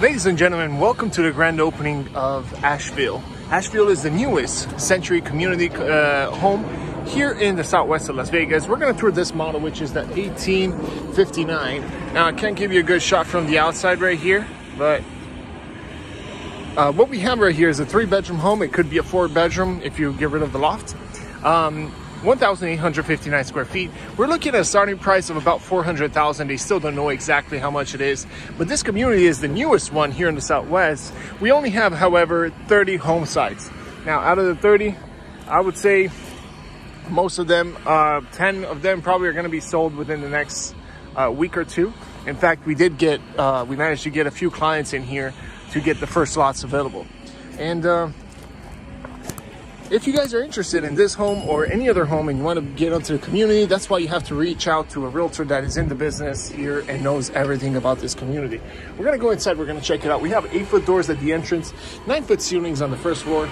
Ladies and gentlemen, welcome to the grand opening of Asheville. Asheville is the newest Century Community uh, home here in the southwest of Las Vegas. We're going to tour this model, which is the 1859. Now, I can't give you a good shot from the outside right here, but uh, what we have right here is a three bedroom home. It could be a four bedroom if you get rid of the loft. Um, 1,859 square feet. We're looking at a starting price of about 400,000. They still don't know exactly how much it is, but this community is the newest one here in the Southwest. We only have, however, 30 home sites. Now, out of the 30, I would say most of them, uh, 10 of them probably are going to be sold within the next uh, week or two. In fact, we did get, uh, we managed to get a few clients in here to get the first lots available. And uh, if you guys are interested in this home or any other home and you want to get into the community, that's why you have to reach out to a realtor that is in the business here and knows everything about this community. We're going to go inside. We're going to check it out. We have eight foot doors at the entrance, nine foot ceilings on the first floor.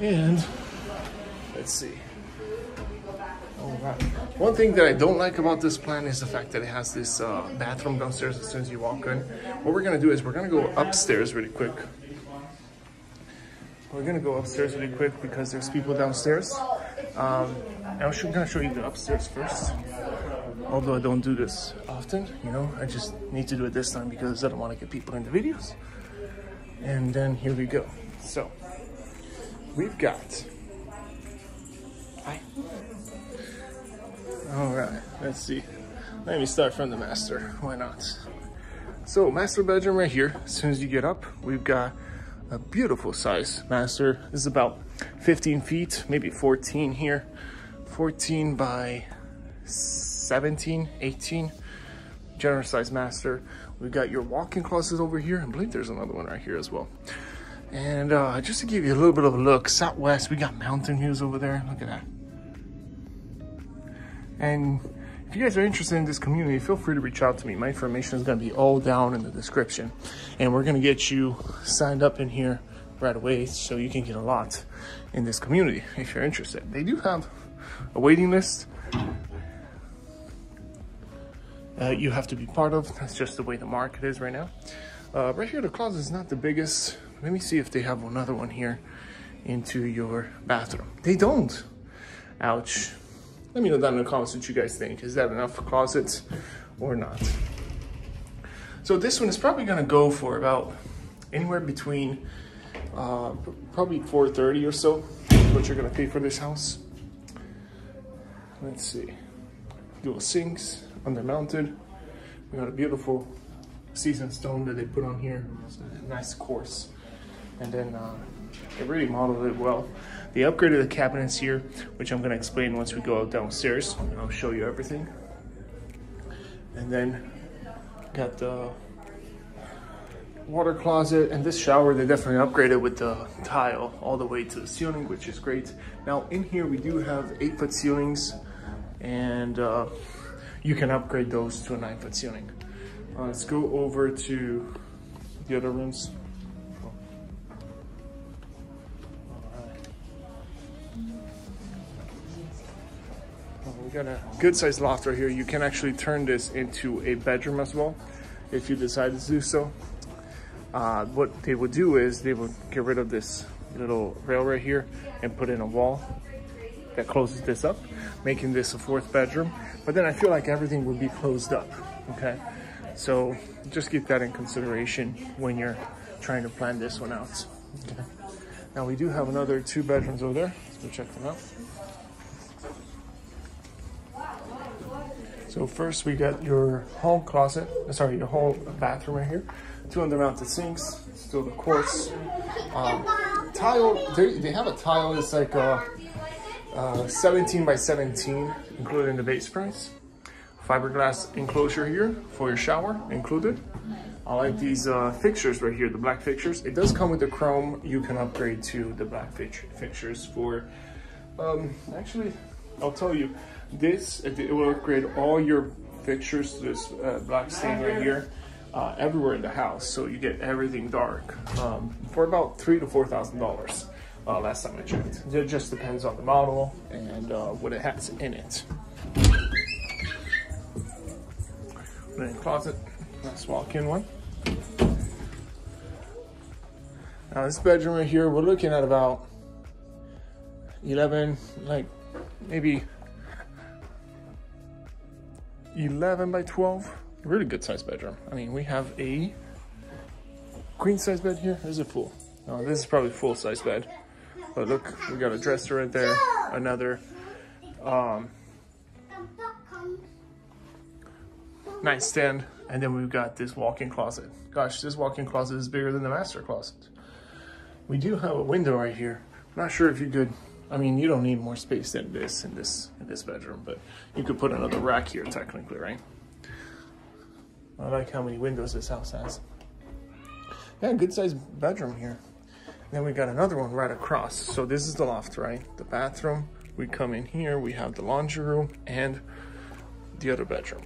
And let's see. One thing that I don't like about this plan is the fact that it has this uh, bathroom downstairs as soon as you walk in. What we're going to do is we're going to go upstairs really quick. We're gonna go upstairs really quick because there's people downstairs. Um, I'm gonna show you the upstairs first. Although I don't do this often, you know, I just need to do it this time because I don't want to get people in the videos. And then here we go. So, we've got, hi. All right, let's see. Let me start from the master, why not? So master bedroom right here, as soon as you get up, we've got a beautiful size master. This is about 15 feet, maybe 14 here. 14 by 17, 18. Generous size master. We've got your walk-in closet over here. I believe there's another one right here as well. And uh, just to give you a little bit of a look, southwest, we got mountain views over there. Look at that. And if you guys are interested in this community, feel free to reach out to me. My information is going to be all down in the description. And we're going to get you signed up in here right away so you can get a lot in this community if you're interested. They do have a waiting list. Uh, you have to be part of. That's just the way the market is right now. Uh, right here, the closet is not the biggest. Let me see if they have another one here into your bathroom. They don't. Ouch. Let me know down in the comments what you guys think. Is that enough closets or not? So this one is probably gonna go for about anywhere between uh, probably 430 or so, what you're gonna pay for this house. Let's see. Dual sinks, undermounted. We got a beautiful Caesarstone that they put on here. nice quartz. And then uh, they really modeled it well. They upgraded the cabinets here, which I'm gonna explain once we go out downstairs. I'll show you everything. And then got the water closet and this shower they definitely upgraded with the tile all the way to the ceiling which is great now in here we do have eight foot ceilings and uh, you can upgrade those to a nine foot ceiling uh, let's go over to the other rooms got a good sized loft right here. You can actually turn this into a bedroom as well if you decide to do so. Uh, what they would do is they would get rid of this little rail right here and put in a wall that closes this up, making this a fourth bedroom. But then I feel like everything would be closed up, okay? So just keep that in consideration when you're trying to plan this one out. Okay. Now we do have another two bedrooms over there. Let's go check them out. So first we got your hall closet, uh, sorry, your whole bathroom right here. Two undermounted sinks, still the quartz. Um, tile, they, they have a tile, it's like a, a 17 by 17, included in the base price. Fiberglass enclosure here for your shower included. I like these uh, fixtures right here, the black fixtures. It does come with the chrome. You can upgrade to the black fixtures for, um, actually, I'll tell you, this, it will upgrade all your fixtures to this uh, black stain right here. Uh, everywhere in the house, so you get everything dark um, for about three to four thousand uh, dollars. Last time I checked, it just depends on the model and uh, what it has in it. Then closet, Nice walk-in one. Now this bedroom right here, we're looking at about 11, like maybe 11 by 12. Really good size bedroom. I mean, we have a queen size bed here. Is it full? No, this is probably full size bed. But look, we got a dresser right there. Another um, nightstand. And then we've got this walk-in closet. Gosh, this walk-in closet is bigger than the master closet. We do have a window right here. not sure if you could, I mean, you don't need more space than this in this in this bedroom, but you could put another rack here technically, right? I like how many windows this house has. Yeah, good sized bedroom here. Then we got another one right across. So this is the loft, right? The bathroom. We come in here, we have the laundry room and the other bedroom.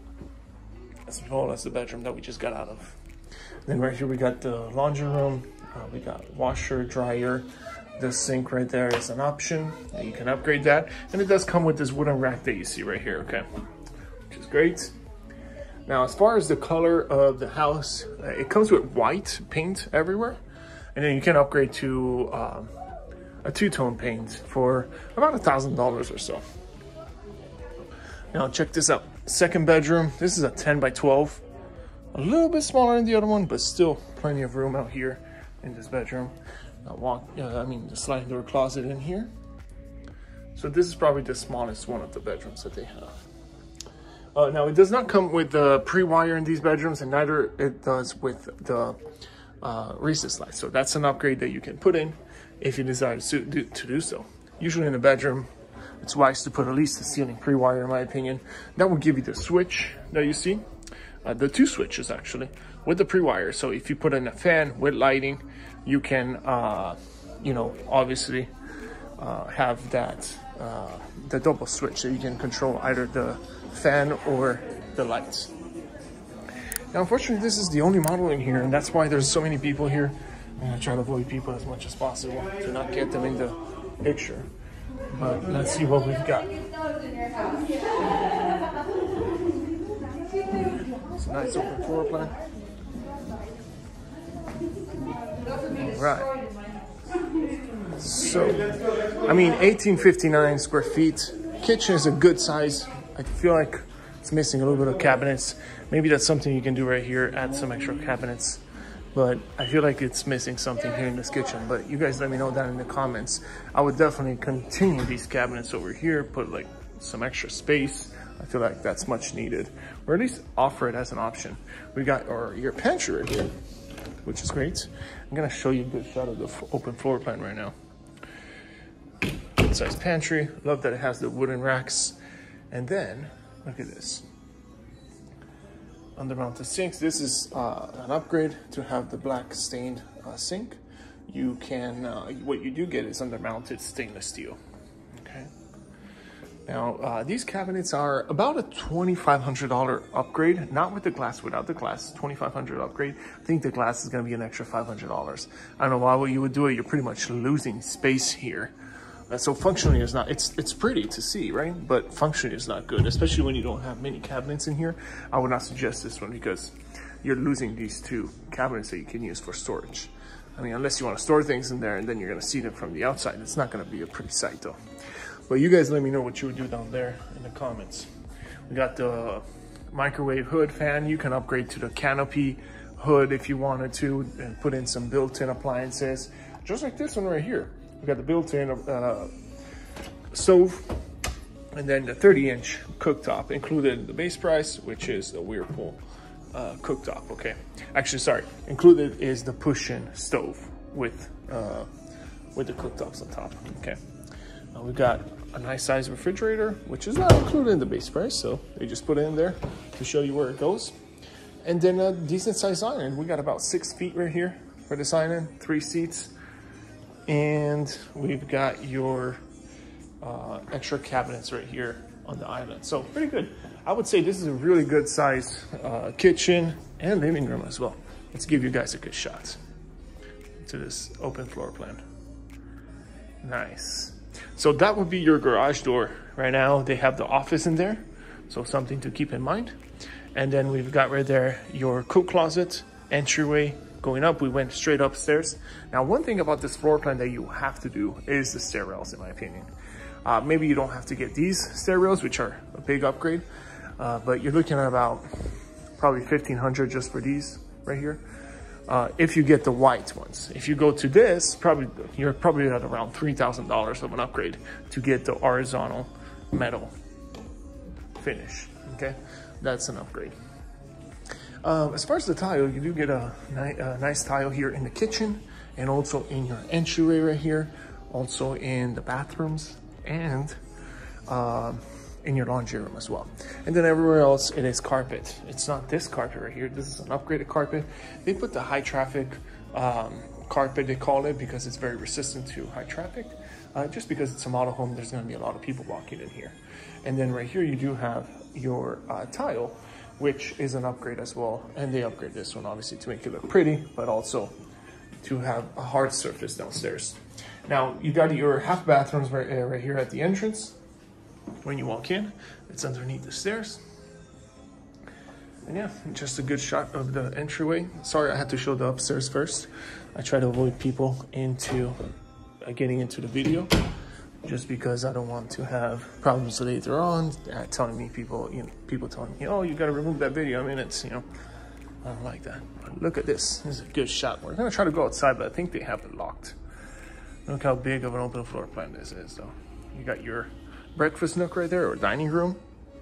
As well as the bedroom that we just got out of. Then right here we got the laundry room, uh, we got washer, dryer. The sink right there is an option. You can upgrade that. And it does come with this wooden rack that you see right here, okay? Which is great. Now, as far as the color of the house, uh, it comes with white paint everywhere. And then you can upgrade to um, a two-tone paint for about a $1,000 or so. Now, check this out. Second bedroom. This is a 10 by 12. A little bit smaller than the other one, but still plenty of room out here in this bedroom. I walk, uh, I mean, the sliding door closet in here. So this is probably the smallest one of the bedrooms that they have. Uh, now it does not come with the pre-wire in these bedrooms and neither it does with the uh, recess light. So that's an upgrade that you can put in if you desire to do, to do so. Usually in a bedroom, it's wise to put at least a ceiling pre-wire in my opinion. That will give you the switch that you see, uh, the two switches actually with the pre-wire. So if you put in a fan with lighting, you can, uh, you know, obviously uh, have that, uh, the double switch so you can control either the fan or the lights. Now, unfortunately, this is the only model in here, and that's why there's so many people here. Gonna try to avoid people as much as possible to not get them in the picture. But let's see what we've got. It's a nice open floor plan. Right. So, I mean, 1859 square feet. Kitchen is a good size. I feel like it's missing a little bit of cabinets. Maybe that's something you can do right here, add some extra cabinets. But I feel like it's missing something here in this kitchen. But you guys let me know down in the comments. I would definitely continue these cabinets over here, put like some extra space. I feel like that's much needed. Or at least offer it as an option. We got our your pantry right here which is great. I'm gonna show you a good shot of the open floor plan right now. Good size pantry. Love that it has the wooden racks. And then, look at this. Under mounted sinks. This is uh, an upgrade to have the black stained uh, sink. You can, uh, what you do get is under mounted stainless steel. Now, uh, these cabinets are about a $2,500 upgrade, not with the glass, without the glass, 2,500 upgrade. I think the glass is gonna be an extra $500. I don't know why you would do it. You're pretty much losing space here. Uh, so functionally is not, it's it's pretty to see, right? But functionally is not good, especially when you don't have many cabinets in here. I would not suggest this one because you're losing these two cabinets that you can use for storage. I mean, unless you want to store things in there and then you're gonna see them from the outside. It's not gonna be a pretty sight though. But you guys let me know what you would do down there in the comments. We got the microwave hood fan. You can upgrade to the canopy hood if you wanted to and put in some built-in appliances. Just like this one right here. We got the built-in uh, stove and then the 30 inch cooktop included in the base price, which is the Whirlpool uh, cooktop, okay? Actually, sorry, included is the push-in stove with, uh, with the cooktops on top, okay? Uh, we've got a nice size refrigerator, which is not included in the base price, so they just put it in there to show you where it goes. And then a decent sized island. We got about six feet right here for this island, three seats. And we've got your uh, extra cabinets right here on the island. So pretty good. I would say this is a really good size uh, kitchen and living room as well. Let's give you guys a good shot to this open floor plan. Nice. So that would be your garage door. Right now they have the office in there, so something to keep in mind. And then we've got right there your coat closet, entryway, going up, we went straight upstairs. Now, one thing about this floor plan that you have to do is the stair rails, in my opinion. Uh, maybe you don't have to get these stair rails, which are a big upgrade, uh, but you're looking at about probably 1500 just for these right here. Uh, if you get the white ones. If you go to this, probably you're probably at around $3,000 of an upgrade to get the horizontal metal finish, okay? That's an upgrade. Um, as far as the tile, you do get a, ni a, nice tile here in the kitchen and also in your entryway right here, also in the bathrooms and um, in your laundry room as well. And then everywhere else, it is carpet. It's not this carpet right here. This is an upgraded carpet. They put the high traffic um, carpet, they call it, because it's very resistant to high traffic. Uh, just because it's a model home, there's gonna be a lot of people walking in here. And then right here, you do have your uh, tile, which is an upgrade as well. And they upgrade this one obviously to make it look pretty, but also to have a hard surface downstairs. Now you got your half bathrooms right, uh, right here at the entrance. When you walk in, it's underneath the stairs. And yeah, just a good shot of the entryway. Sorry, I had to show the upstairs first. I try to avoid people into uh, getting into the video just because I don't want to have problems later on uh, telling me people, you know, people telling me, oh, you got to remove that video. I mean, it's, you know, I don't like that. But look at this. This is a good shot. We're going to try to go outside, but I think they have it locked. Look how big of an open floor plan this is, though. You got your breakfast nook right there, or dining room.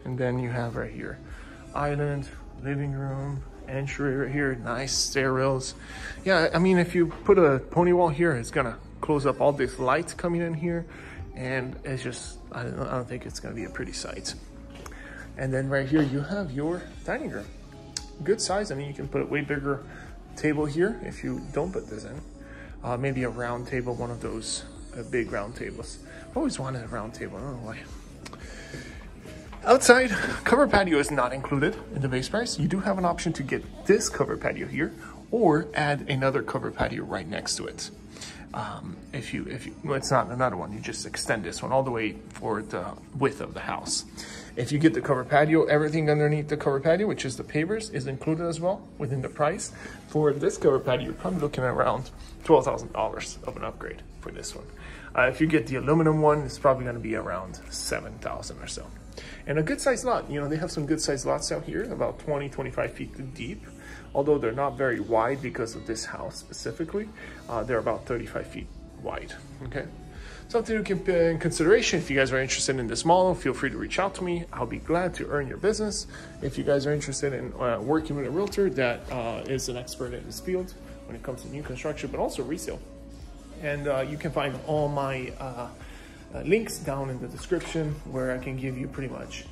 And then you have right here, island, living room, entry right here, nice stair rails. Yeah, I mean, if you put a pony wall here, it's to close up all this light coming in here. And it's just I don't, I don't think it's gonna be a pretty sight. And then right here you have your dining room. Good size. I mean you can put a way bigger table here if you don't put this in. Uh, maybe a round table one of those uh, big round tables always wanted a round table I don't know why Outside, cover patio is not included in the base price. You do have an option to get this cover patio here or add another cover patio right next to it um, if you, if you, well, it's not another one, you just extend this one all the way for the width of the house. If you get the cover patio, everything underneath the cover patio, which is the pavers, is included as well within the price. For this cover patio, you're probably looking at around $12,000 of an upgrade for this one. Uh, if you get the aluminum one, it's probably gonna be around 7,000 or so. And a good sized lot, you know, they have some good sized lots out here, about 20, 25 feet deep although they're not very wide because of this house specifically, uh, they're about 35 feet wide, okay? Something to keep in consideration. If you guys are interested in this model, feel free to reach out to me. I'll be glad to earn your business. If you guys are interested in uh, working with a realtor that uh, is an expert in this field when it comes to new construction, but also resale. And uh, you can find all my uh, uh, links down in the description where I can give you pretty much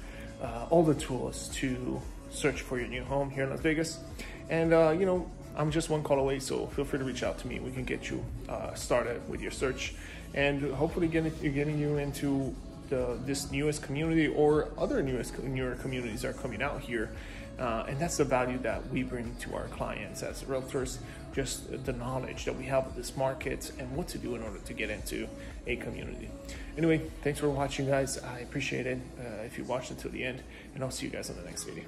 all the tools to search for your new home here in Las Vegas. And, uh, you know, I'm just one call away, so feel free to reach out to me. We can get you uh, started with your search and hopefully getting, getting you into the, this newest community or other newest newer communities are coming out here. Uh, and that's the value that we bring to our clients as realtors, just the knowledge that we have of this market and what to do in order to get into a community. Anyway, thanks for watching guys. I appreciate it uh, if you watched until the end and I'll see you guys on the next video.